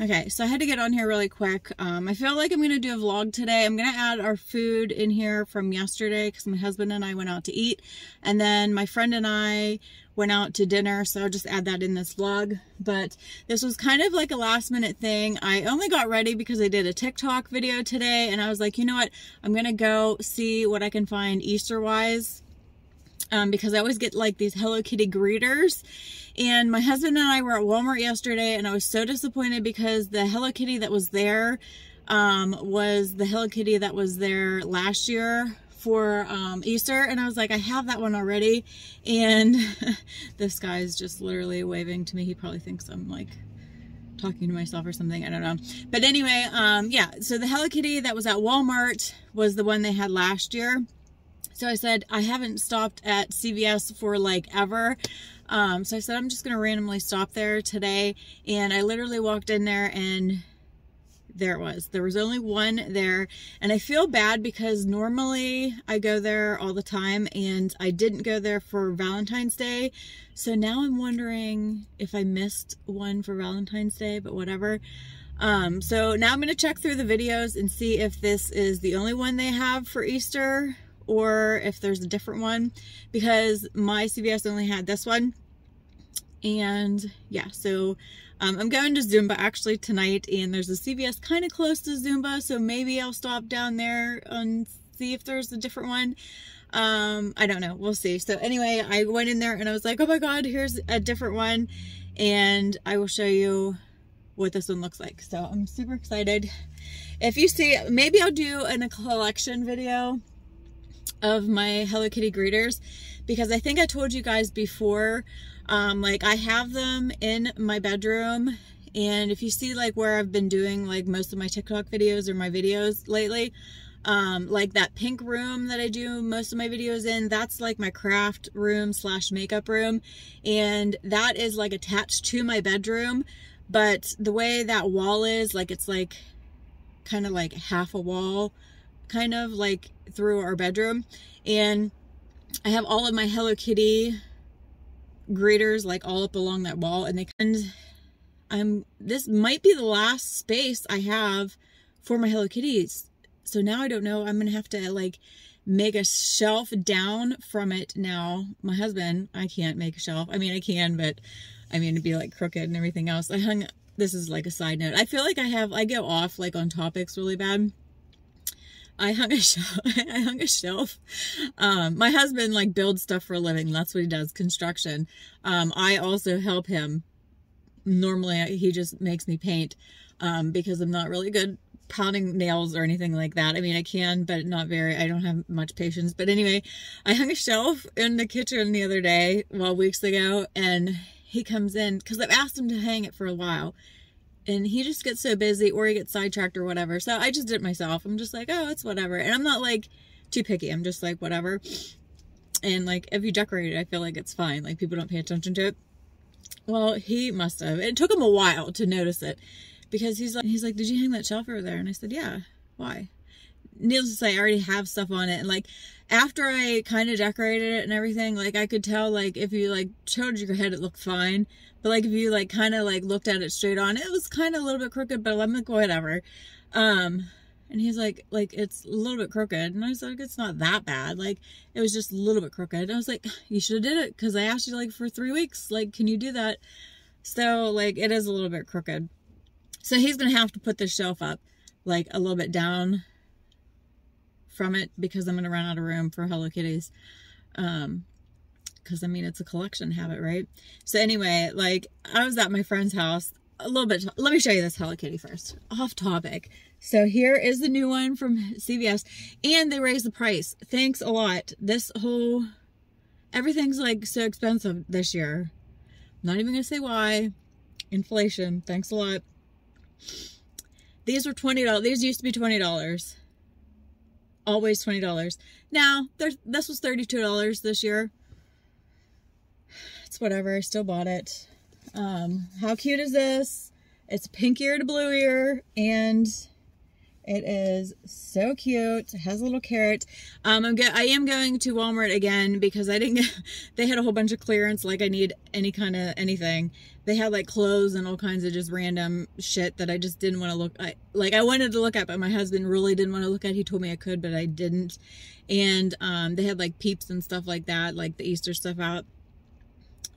Okay, so I had to get on here really quick. Um, I feel like I'm going to do a vlog today. I'm going to add our food in here from yesterday because my husband and I went out to eat. And then my friend and I went out to dinner, so I'll just add that in this vlog. But this was kind of like a last minute thing. I only got ready because I did a TikTok video today, and I was like, you know what? I'm going to go see what I can find Easter-wise um, because I always get like these Hello Kitty greeters. And my husband and I were at Walmart yesterday and I was so disappointed because the Hello Kitty that was there um, was the Hello Kitty that was there last year for um, Easter. And I was like, I have that one already. And this guy is just literally waving to me. He probably thinks I'm like talking to myself or something. I don't know. But anyway, um, yeah. So the Hello Kitty that was at Walmart was the one they had last year. So I said, I haven't stopped at CVS for like ever. Um, so I said, I'm just going to randomly stop there today. And I literally walked in there and there it was. There was only one there. And I feel bad because normally I go there all the time and I didn't go there for Valentine's Day. So now I'm wondering if I missed one for Valentine's Day, but whatever. Um, so now I'm going to check through the videos and see if this is the only one they have for Easter or if there's a different one because my CVS only had this one. And yeah, so um, I'm going to Zumba actually tonight and there's a CVS kind of close to Zumba. So maybe I'll stop down there and see if there's a different one. Um, I don't know. We'll see. So anyway, I went in there and I was like, oh my God, here's a different one. And I will show you what this one looks like. So I'm super excited. If you see, maybe I'll do an, a collection video of my Hello Kitty greeters because I think I told you guys before, um, like I have them in my bedroom and if you see like where I've been doing like most of my TikTok videos or my videos lately, um, like that pink room that I do most of my videos in, that's like my craft room slash makeup room. And that is like attached to my bedroom. But the way that wall is, like it's like kind of like half a wall kind of like through our bedroom. And I have all of my Hello Kitty greeters like all up along that wall and they and I'm this might be the last space I have for my Hello Kitties. So now I don't know. I'm gonna have to like make a shelf down from it now. My husband, I can't make a shelf. I mean I can, but I mean it'd be like crooked and everything else. I hung this is like a side note. I feel like I have I go off like on topics really bad. I hung a shelf. I hung a shelf. Um, my husband like builds stuff for a living. That's what he does, construction. Um, I also help him. Normally, he just makes me paint um, because I'm not really good pounding nails or anything like that. I mean, I can, but not very. I don't have much patience. But anyway, I hung a shelf in the kitchen the other day, well, weeks ago, and he comes in because I've asked him to hang it for a while and he just gets so busy or he gets sidetracked or whatever. So I just did it myself. I'm just like, oh, it's whatever. And I'm not like too picky. I'm just like, whatever. And like, if you decorate it, I feel like it's fine. Like people don't pay attention to it. Well, he must have. It took him a while to notice it because he's like, he's like, did you hang that shelf over there? And I said, yeah. Why? Needless to say, I already have stuff on it. And like, after I kind of decorated it and everything, like I could tell, like if you like showed your head, it looked fine. But like if you like kind of like looked at it straight on, it was kind of a little bit crooked, but I'm like, whatever. Um, and he's like, like, it's a little bit crooked. And I was like, it's not that bad. Like, it was just a little bit crooked. And I was like, you should have did it. Cause I asked you like for three weeks, like, can you do that? So like, it is a little bit crooked. So he's to have to put the shelf up like a little bit down from it because I'm going to run out of room for Hello Kitties. Um, because I mean, it's a collection habit, right? So anyway, like I was at my friend's house a little bit. Let me show you this Hello Kitty first. Off topic. So here is the new one from CVS and they raised the price. Thanks a lot. This whole, everything's like so expensive this year. I'm not even going to say why. Inflation. Thanks a lot. These were $20. These used to be $20. Always $20. Now, this was $32 this year. It's whatever. I still bought it. Um, how cute is this? It's pink ear to blue ear. And It is so cute. It has a little carrot. Um, I'm go I am going to Walmart again because I didn't get, they had a whole bunch of clearance. Like I need any kind of anything. They had like clothes and all kinds of just random shit that I just didn't want to look I, like I wanted to look at, but my husband really didn't want to look at. He told me I could, but I didn't. And, um, they had like peeps and stuff like that, like the Easter stuff out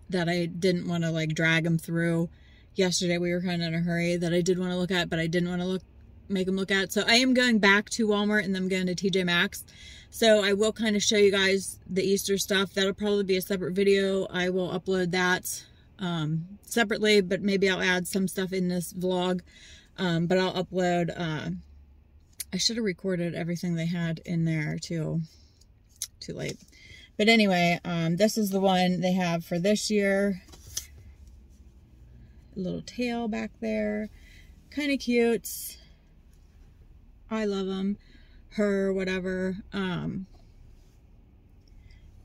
that I didn't want to like drag them through. Yesterday we were kind of in a hurry that I did want to look at, but I didn't want to look make them look at. So I am going back to Walmart and then I'm going to TJ Maxx. So I will kind of show you guys the Easter stuff. That'll probably be a separate video. I will upload that um, separately, but maybe I'll add some stuff in this vlog. Um, but I'll upload, uh, I should have recorded everything they had in there too. Too late. But anyway, um, this is the one they have for this year. A little tail back there. Kind of cute. I love them. Her, whatever. Um,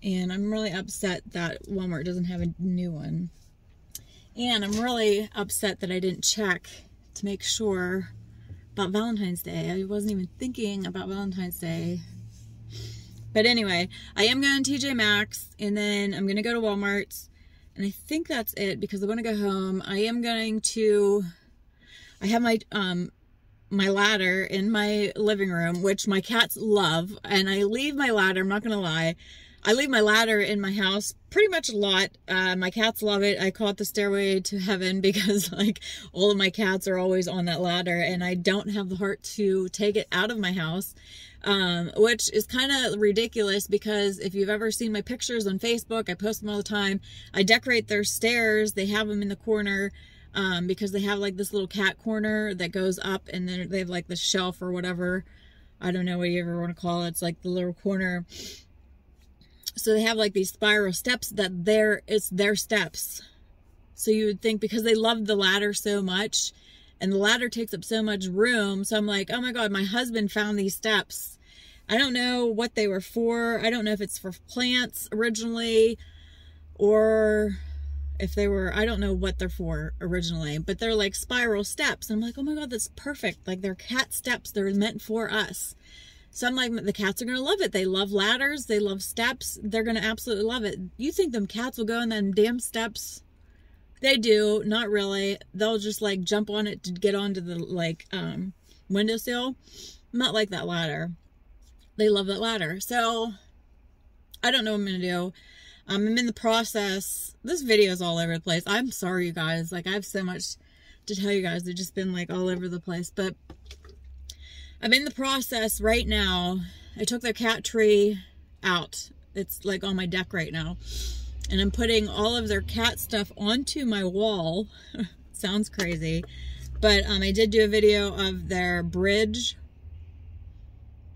and I'm really upset that Walmart doesn't have a new one. And I'm really upset that I didn't check to make sure about Valentine's Day. I wasn't even thinking about Valentine's Day. But anyway, I am going to TJ Maxx and then I'm going to go to Walmart. And I think that's it because I want to go home. I am going to, I have my um, my ladder in my living room, which my cats love. And I leave my ladder, I'm not going to lie. I leave my ladder in my house pretty much a lot. Uh, my cats love it. I call it the stairway to heaven because like all of my cats are always on that ladder and I don't have the heart to take it out of my house. Um, which is kind of ridiculous because if you've ever seen my pictures on Facebook, I post them all the time. I decorate their stairs. They have them in the corner um, because they have like this little cat corner that goes up and then they have like the shelf or whatever. I don't know what you ever want to call it. It's like the little corner. So they have like these spiral steps that they're, it's their steps. So you would think because they love the ladder so much and the ladder takes up so much room. So I'm like, oh my God, my husband found these steps. I don't know what they were for. I don't know if it's for plants originally or if they were, I don't know what they're for originally, but they're like spiral steps. And I'm like, oh my God, that's perfect. Like they're cat steps. They're meant for us. So I'm like, the cats are to love it. They love ladders. They love steps. They're to absolutely love it. You think them cats will go in them damn steps? They do. Not really. They'll just like jump on it to get onto the like um, windowsill. Not like that ladder. They love that ladder. So I don't know what I'm to do. Um, I'm in the process. This video is all over the place. I'm sorry, you guys. Like, I have so much to tell you guys. It's just been, like, all over the place. But I'm in the process right now. I took their cat tree out. It's, like, on my deck right now. And I'm putting all of their cat stuff onto my wall. Sounds crazy. But um, I did do a video of their bridge.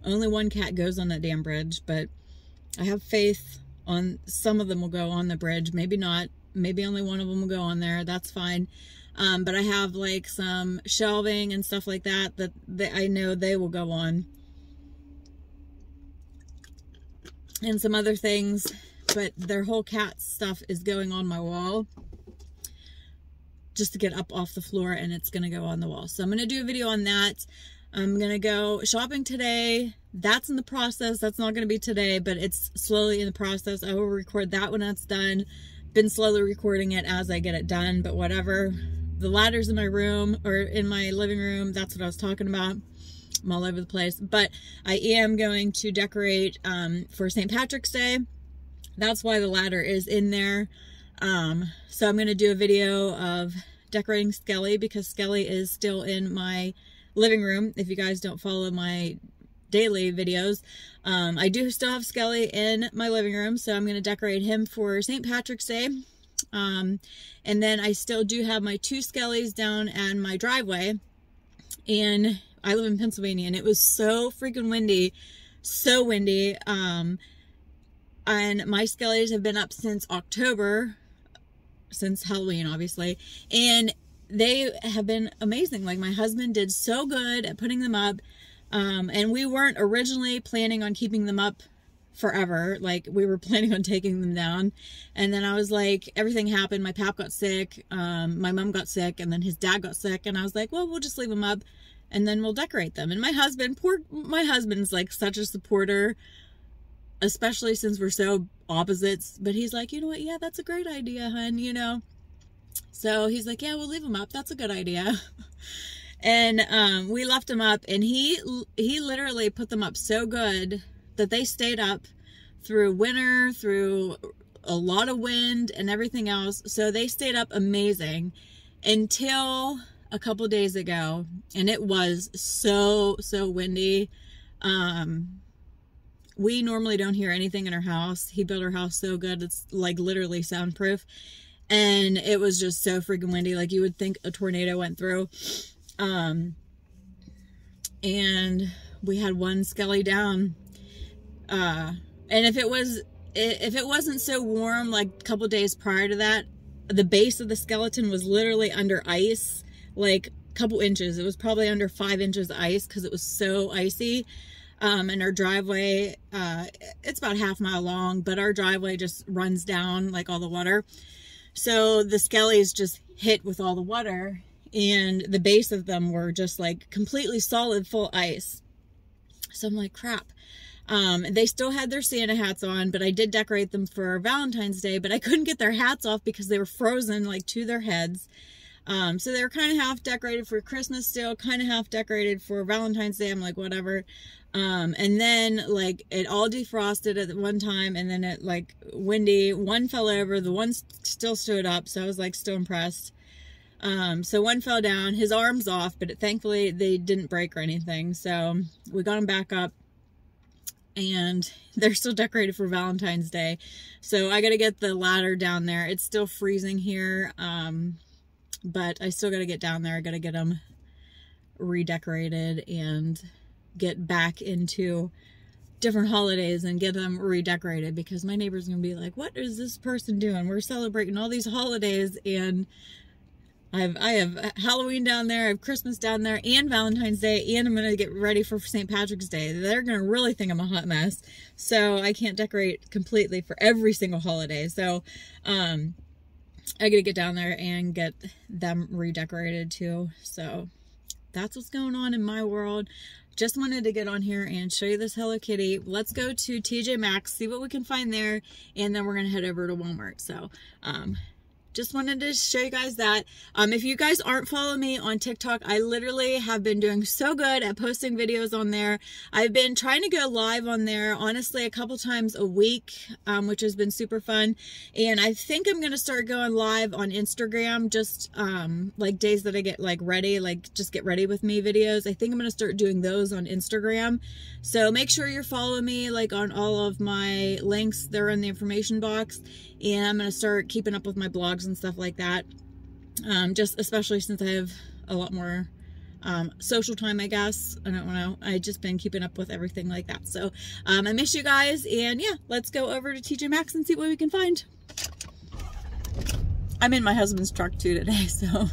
Only one cat goes on that damn bridge. But I have faith on some of them will go on the bridge maybe not. Maybe only one of them will go on there. That's fine. Um, but I have like some shelving and stuff like that that they, I know they will go on. And some other things but their whole cat stuff is going on my wall just to get up off the floor and it's going to go on the wall. So I'm going to do a video on that I'm to go shopping today. That's in the process. That's not to be today, but it's slowly in the process. I will record that when that's done. Been slowly recording it as I get it done, but whatever. The ladder's in my room or in my living room. That's what I was talking about. I'm all over the place. But I am going to decorate um, for St. Patrick's Day. That's why the ladder is in there. Um, so I'm going to do a video of decorating Skelly because Skelly is still in my living room if you guys don't follow my daily videos. Um, I do still have Skelly in my living room, so I'm going to decorate him for St. Patrick's Day. Um, and then I still do have my two Skellies down at my driveway. And I live in Pennsylvania, and it was so freaking windy. So windy. Um, and my Skellies have been up since October, since Halloween, obviously. And they have been amazing. Like my husband did so good at putting them up. Um, and we weren't originally planning on keeping them up forever. Like we were planning on taking them down. And then I was like, everything happened. My pap got sick. Um, my mom got sick and then his dad got sick. And I was like, well, we'll just leave them up. and then we'll decorate them. And my husband, poor, my husband's like such a supporter, especially since we're so opposites. But he's like, you know what? Yeah, that's a great idea, hun, you know? So he's like, yeah, we'll leave them up. That's a good idea. and um, we left them up and he, he literally put them up so good that they stayed up through winter, through a lot of wind and everything else. So they stayed up amazing until a couple days ago and it was so so windy um we normally don't hear anything in our house he built our house so good it's like literally soundproof and it was just so freaking windy like you would think a tornado went through um and we had one skelly down uh and if it was if it wasn't so warm like a couple days prior to that the base of the skeleton was literally under ice like a couple inches. It was probably under five inches of ice because it was so icy. Um, and our driveway, uh, it's about half mile long, but our driveway just runs down like all the water. So the skellies just hit with all the water and the base of them were just like completely solid full ice. So I'm like, crap. Um, they still had their Santa hats on, but I did decorate them for Valentine's Day, but I couldn't get their hats off because they were frozen like to their heads. Um, so they were kind of half decorated for Christmas still, kind of half decorated for Valentine's Day. I'm like, whatever. Um, and then like it all defrosted at one time and then it like windy, one fell over, the one still stood up. So I was like still impressed. Um, so one fell down, his arm's off, but it, thankfully they didn't break or anything. So we got him back up and they're still decorated for Valentine's Day. So I got to get the ladder down there. It's still freezing here. Um, but I still got to get down there. I got to get them redecorated and get back into different holidays and get them redecorated because my neighbor's gonna be like, what is this person doing? We're celebrating all these holidays and I've I have Halloween down there, I have Christmas down there, and Valentine's Day, and I'm gonna get ready for St. Patrick's Day. They're gonna really think I'm a hot mess, so I can't decorate completely for every single holiday. So, um, I gotta get down there and get them redecorated too. So that's what's going on in my world. Just wanted to get on here and show you this Hello Kitty. Let's go to TJ Maxx, see what we can find there, and then we're gonna head over to Walmart. So um, just wanted to show you guys that. Um, if you guys aren't following me on TikTok, I literally have been doing so good at posting videos on there. I've been trying to go live on there, honestly, a couple times a week, um, which has been super fun. And I think I'm going to start going live on Instagram, just um, like days that I get like ready, like just get ready with me videos. I think I'm going to start doing those on Instagram. So make sure you're following me like on all of my links. They're in the information box. And I'm going to start keeping up with my blogs and stuff like that. Um, just especially since I have a lot more um, social time, I guess. I don't know. I just been keeping up with everything like that. So um, I miss you guys. And yeah, let's go over to TJ Maxx and see what we can find. I'm in my husband's truck too today, so.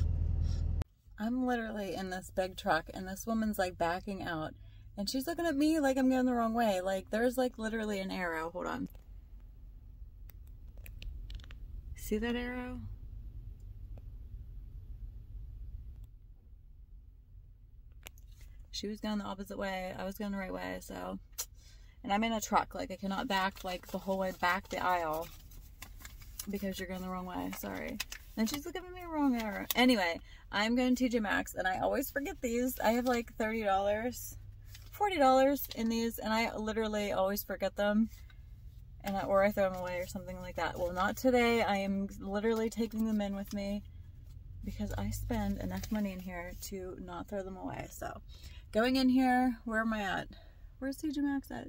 I'm literally in this big truck and this woman's like backing out and she's looking at me like I'm going the wrong way. Like there's like literally an arrow. Hold on. See that arrow? She was going the opposite way. I was going the right way, so. And I'm in a truck. Like, I cannot back, like, the whole way back the aisle. Because you're going the wrong way. Sorry. And she's looking at me a wrong arrow. Anyway, I'm going to TJ Maxx, and I always forget these. I have, like, $30, $40 in these, and I literally always forget them and I, or I throw them away or something like that. Well, not today. I am literally taking them in with me because I spend enough money in here to not throw them away. So going in here, where am I at? Where's TJ Maxx at?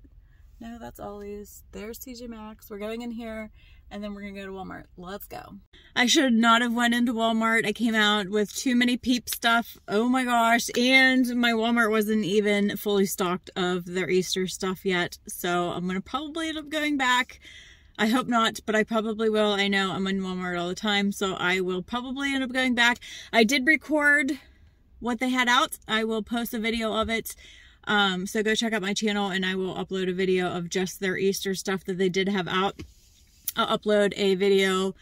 No, that's Ollie's. There's TJ Maxx. We're going in here and then we're gonna go to Walmart. Let's go. I should not have went into Walmart. I came out with too many peep stuff. Oh my gosh. And my Walmart wasn't even fully stocked of their Easter stuff yet. So I'm gonna probably end up going back. I hope not, but I probably will. I know I'm in Walmart all the time, so I will probably end up going back. I did record what they had out. I will post a video of it. Um, so go check out my channel and I will upload a video of just their Easter stuff that they did have out. I'll upload a video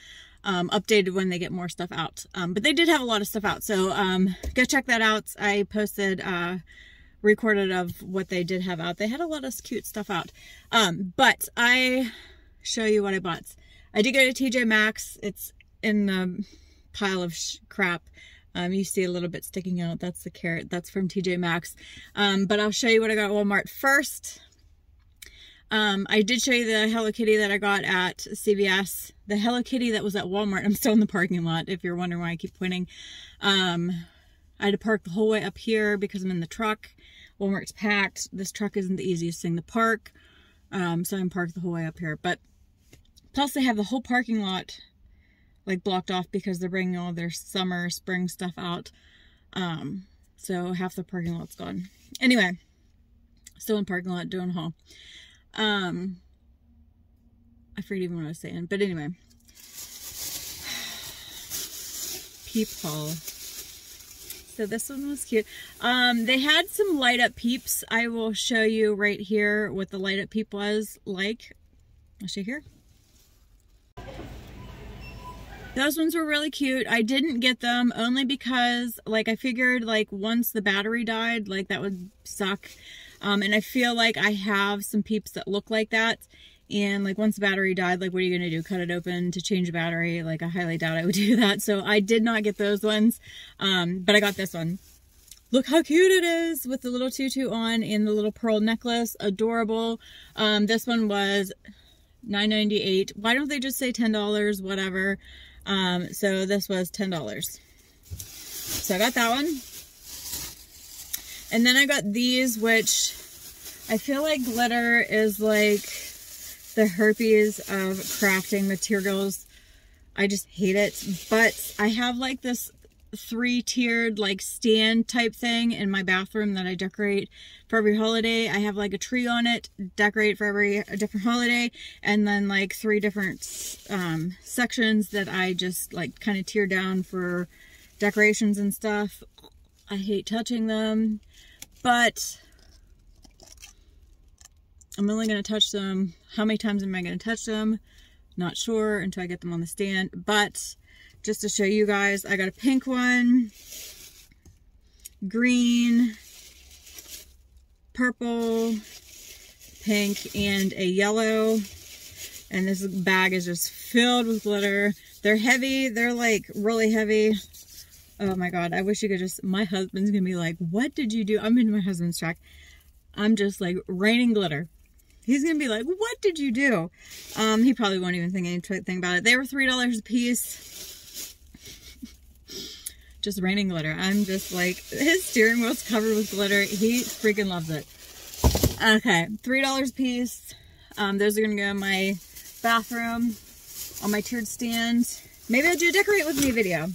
um, updated when they get more stuff out. Um, but they did have a lot of stuff out. So um, go check that out. I posted, uh, recorded of what they did have out. They had a lot of cute stuff out. Um, but I show you what I bought. I did go to TJ Maxx. It's in the pile of crap. Um, you see a little bit sticking out. That's the carrot. That's from TJ Maxx. Um, but I'll show you what I got at Walmart first. Um, I did show you the Hello Kitty that I got at CVS. The Hello Kitty that was at Walmart. I'm still in the parking lot if you're wondering why I keep pointing. Um, I had to park the whole way up here because I'm in the truck. Walmart's packed. This truck isn't the easiest thing to park. Um, so I'm parked the whole way up here. But plus they have the whole parking lot like blocked off because they're bringing all their summer, spring stuff out. Um, so half the parking lot's gone. Anyway, still in parking lot doing haul. Um, I forget even what I was saying, but anyway. Peep haul. So this one was cute. Um, they had some light up peeps. I will show you right here what the light up peep was like. I'll show you here. Those ones were really cute. I didn't get them only because like I figured like once the battery died, like that would suck. Um, and I feel like I have some peeps that look like that. And like once the battery died, like what are you going to do? Cut it open to change the battery? Like I highly doubt I would do that. So I did not get those ones. Um, but I got this one. Look how cute it is with the little tutu on and the little pearl necklace. Adorable. Um, this one was $9.98. Why don't they just say $10? Whatever. Um, so this was $10. So I got that one. And then I got these, which I feel like glitter is like the herpes of crafting materials. I just hate it. But I have like this three-tiered like stand type thing in my bathroom that I decorate for every holiday. I have like a tree on it, decorate for every different holiday, and then like three different um, sections that I just like kind of tear down for decorations and stuff. I hate touching them, but I'm only going to touch them. How many times am I going to touch them? Not sure until I get them on the stand, but just to show you guys, I got a pink one, green, purple, pink, and a yellow. And this bag is just filled with glitter. They're heavy. They're like really heavy. Oh my God. I wish you could just, my husband's going to be like, what did you do? I'm in my husband's track. I'm just like raining glitter. He's going to be like, what did you do? Um, he probably won't even think anything about it. They were $3 a piece just raining glitter. I'm just like, his steering wheel's covered with glitter. He freaking loves it. Okay, $3 a piece. Um, those are to go in my bathroom on my tiered stand. Maybe I'll do a decorate with me video.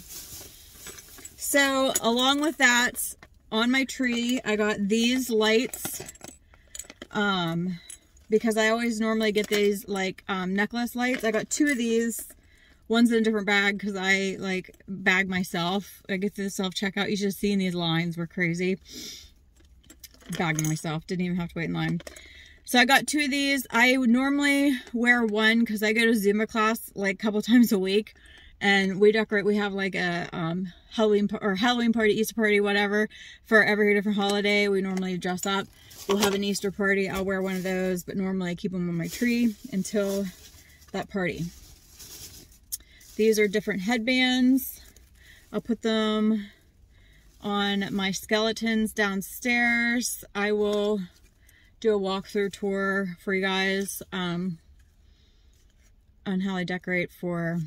So along with that, on my tree, I got these lights. Um, because I always normally get these like um, necklace lights. I got two of these One's in a different bag because I like bag myself. I get to the self-checkout. You should have seen these lines were crazy. Bagging myself. Didn't even have to wait in line. So I got two of these. I would normally wear one because I go to Zumba class like a couple times a week. And we decorate, we have like a um, Halloween or Halloween party, Easter party, whatever, for every different holiday. We normally dress up. We'll have an Easter party. I'll wear one of those, but normally I keep them on my tree until that party. These are different headbands. I'll put them on my skeletons downstairs. I will do a walkthrough tour for you guys um, on how I decorate for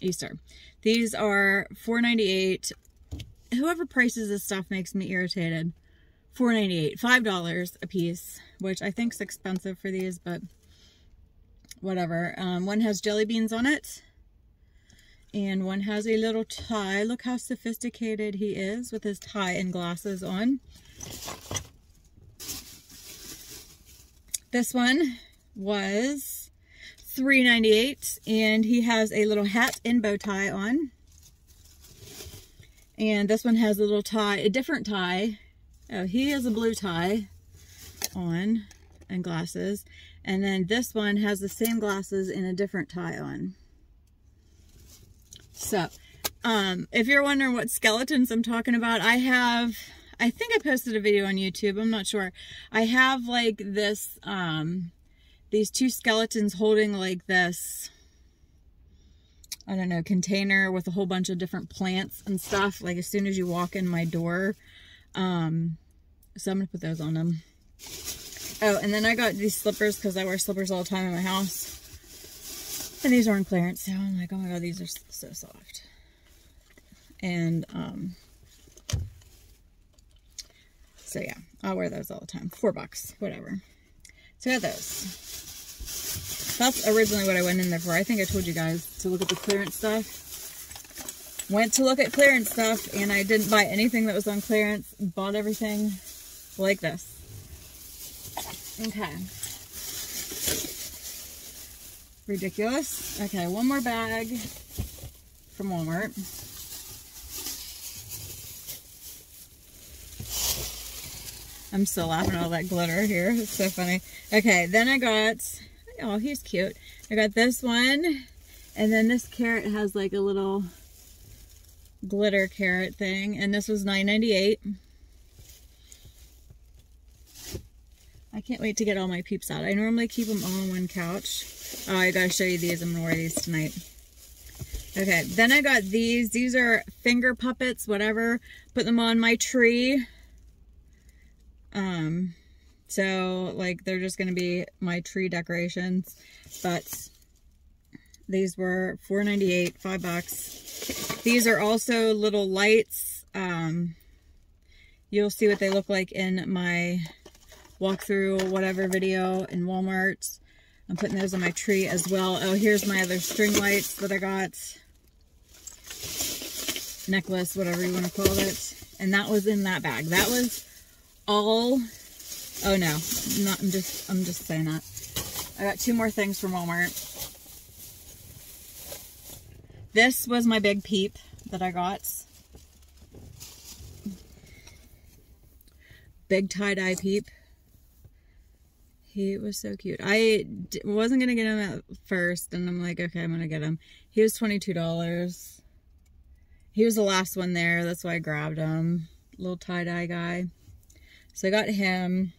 Easter. These are $4.98. Whoever prices this stuff makes me irritated. $4.98, $5 a piece, which I think is expensive for these, but whatever. Um, one has jelly beans on it and one has a little tie. Look how sophisticated he is with his tie and glasses on. This one was $3.98 and he has a little hat and bow tie on. And this one has a little tie, a different tie. Oh, he has a blue tie on and glasses. And then this one has the same glasses and a different tie on. So, um, if you're wondering what skeletons I'm talking about, I have, I think I posted a video on YouTube. I'm not sure. I have like this, um, these two skeletons holding like this, I don't know, container with a whole bunch of different plants and stuff. Like as soon as you walk in my door. Um, so I'm going to put those on them. Oh, and then I got these slippers because I wear slippers all the time in my house. And these are on clearance. So I'm like, oh my god, these are so soft. And, um, so yeah, I'll wear those all the time. Four bucks, whatever. So I got those. That's originally what I went in there for. I think I told you guys to look at the clearance stuff. Went to look at clearance stuff and I didn't buy anything that was on clearance. Bought everything like this. Okay. Ridiculous. Okay, one more bag from Walmart. I'm still laughing at all that glitter here. It's so funny. Okay, then I got Oh, he's cute. I got this one. And then this carrot has like a little glitter carrot thing. And this was $9.98. I can't wait to get all my peeps out. I normally keep them all on one couch. Oh, I gotta show you these. I'm gonna wear these tonight. Okay, then I got these. These are finger puppets, whatever. Put them on my tree. Um, so like they're just to be my tree decorations. But these were $4.98, 5 bucks. These are also little lights. Um, you'll see what they look like in my walkthrough whatever video in Walmart. I'm putting those on my tree as well. Oh, here's my other string lights that I got. Necklace, whatever you want to call it. And that was in that bag. That was all Oh no, not, I'm just, I'm just saying that. I got two more things from Walmart. This was my big peep that I got. Big tie-dye peep. He was so cute. I wasn't going to get him at first, and I'm like, okay, I'm going to get him. He was $22. He was the last one there. That's why I grabbed him. Little tie-dye guy. So I got him.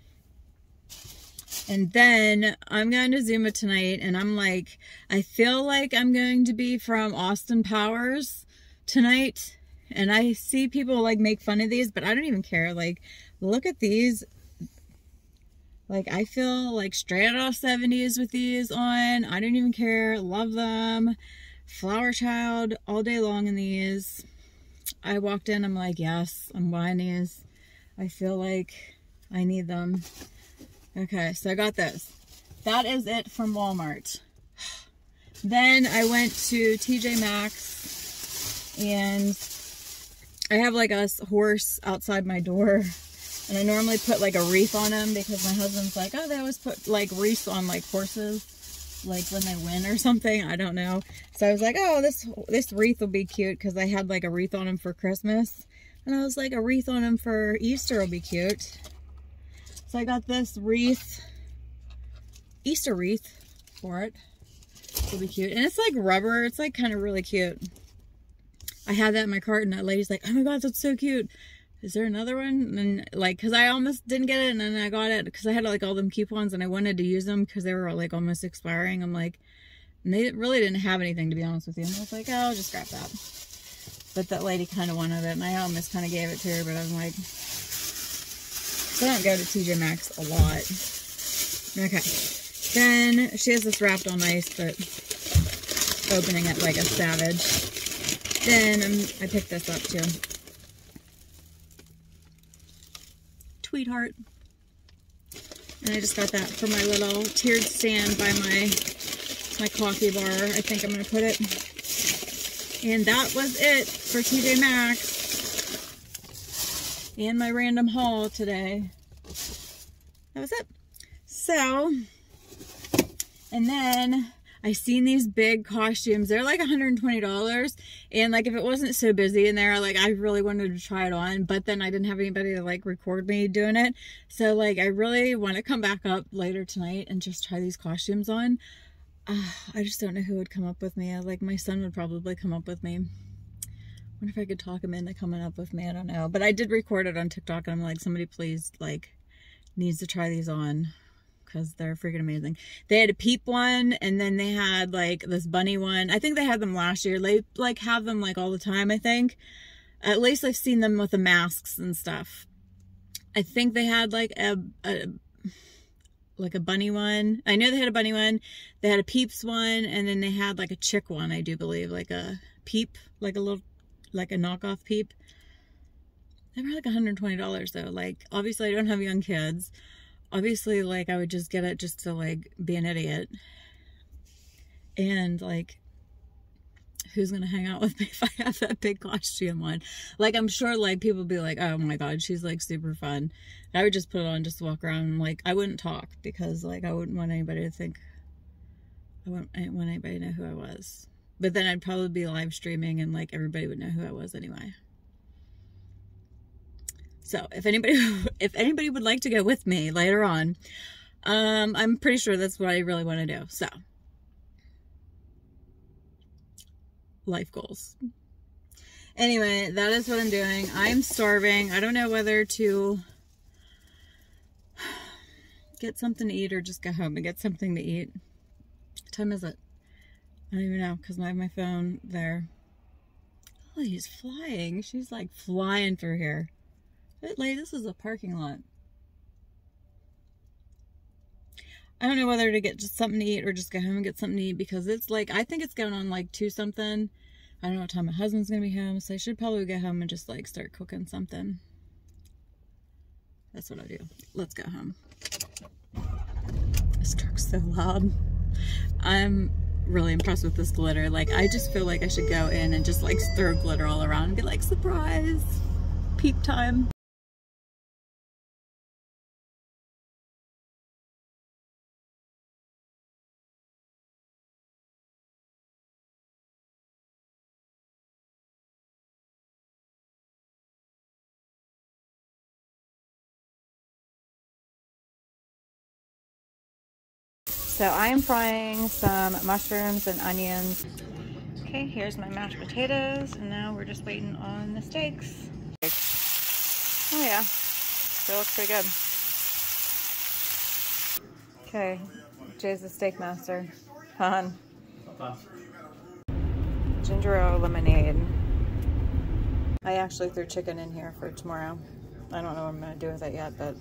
And then I'm going to Zumba tonight and I'm like, I feel like I'm going to be from Austin Powers tonight. And I see people like make fun of these, but I don't even care. Like, look at these. Like, I feel like straight out of 70s with these on. I don't even care. Love them. Flower Child all day long in these. I walked in, I'm like, yes, I'm buying these. I feel like I need them. Okay, so I got this. That is it from Walmart. Then I went to TJ Maxx and I have like a horse outside my door and I normally put like a wreath on them because my husband's like, oh, they always put like wreaths on like horses like when they win or something. I don't know. So I was like, oh, this this wreath will be cute because I had like a wreath on him for Christmas. And I was like, a wreath on him for Easter will be cute. So I got this wreath, Easter wreath for it. It'll be cute. And it's like rubber. It's like kind of really cute. I had that in my cart and that lady's like, oh my God, that's so cute. Is there another one? And like, cause I almost didn't get it and then I got it because I had like all them coupons and I wanted to use them because they were like almost expiring. I'm like, and they really didn't have anything to be honest with you. And I was like, oh, I'll just grab that. But that lady kind of wanted it and I almost kind of gave it to her, but I'm like, I don't go to TJ Maxx a lot. Okay. Then she has this wrapped all nice, but opening it like a savage. Then um, I picked this up too. Tweetheart. And I just got that for my little tiered stand by my my coffee bar. I think I'm going to put it. And that was it for TJ Maxx and my random haul today. That was it. So, and then I seen these big costumes. They're like $120. And like if it wasn't so busy in there, like I really wanted to try it on. But then I didn't have anybody to like record me doing it. So like I really want to come back up later tonight and just try these costumes on. uh, I just don't know who would come up with me. Like my son would probably come up with me. wonder if I could talk him into coming up with me. I don't know. But I did record it on TikTok and I'm like, somebody please like needs to try these on because they're freaking amazing. They had a peep one and then they had like this bunny one. I think they had them last year. They like have them like all the time, I think. At least I've seen them with the masks and stuff. I think they had like a, a like a bunny one. I know they had a bunny one. They had a peeps one and then they had like a chick one, I do believe, like a peep, like a little like a knockoff peep. They were like $120 though. Like obviously I don't have young kids. Obviously like I would just get it just to like be an idiot. And like who's gonna hang out with me if I have that big costume on. Like I'm sure like people be like, oh my god, she's like super fun. I would just put it on just walk around and like I wouldn't talk because like I wouldn't want anybody to think I wouldn't, I wouldn't want anybody to know who I was. But then I'd probably be live streaming and like everybody would know who I was anyway. So if anybody if anybody would like to go with me later on, um, I'm pretty sure that's what I really want to do. So life goals. Anyway, that is what I'm doing. I'm starving. I don't know whether to get something to eat or just go home and get something to eat. What time is it? I don't even know because I have my phone there. Oh, he's flying. She's like flying through here. Lady, this is a parking lot. I don't know whether to get just something to eat or just go home and get something to eat because it's like, I think it's going on like two something. I don't know what time my husband's going to be home, so I should probably go home and just like start cooking something. That's what I do. Let's go home. This truck's so loud. I'm really impressed with this glitter. Like, I just feel like I should go in and just like throw glitter all around and be like, surprise, peep time. So I am frying some mushrooms and onions. Okay, here's my mashed potatoes, and now we're just waiting on the steaks. Oh yeah, still looks pretty good. Okay, Jay's the steak master. Han. Ginger ale lemonade. I actually threw chicken in here for tomorrow. I don't know what I'm gonna do with it yet, but